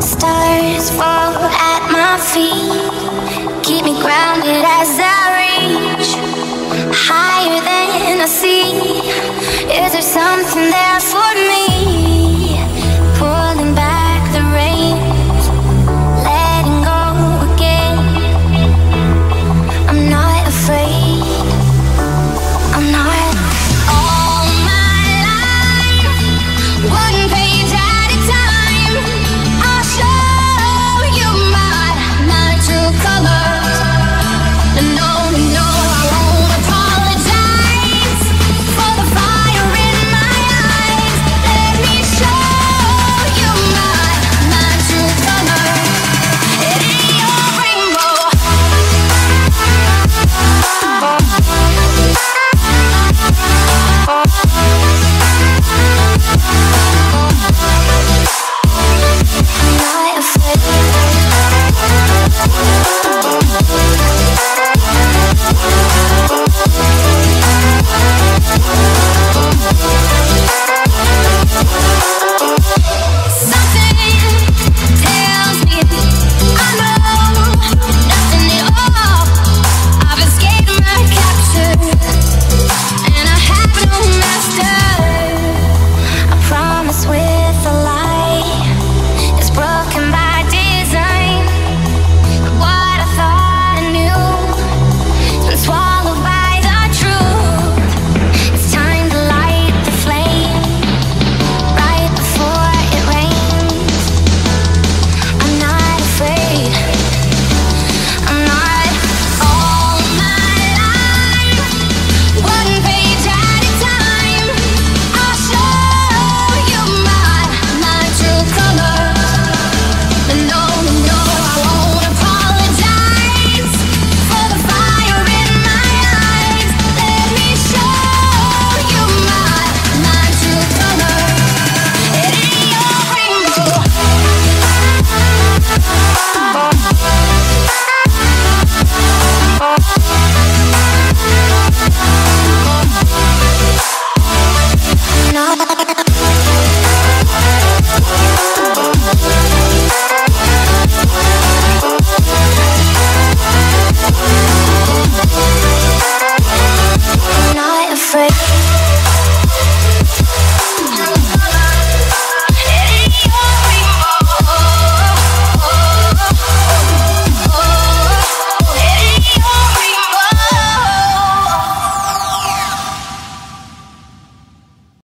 Stars fall at my feet, keep me grounded as I reach higher than I see. Is there something there for me?